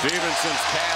Stevenson's pass.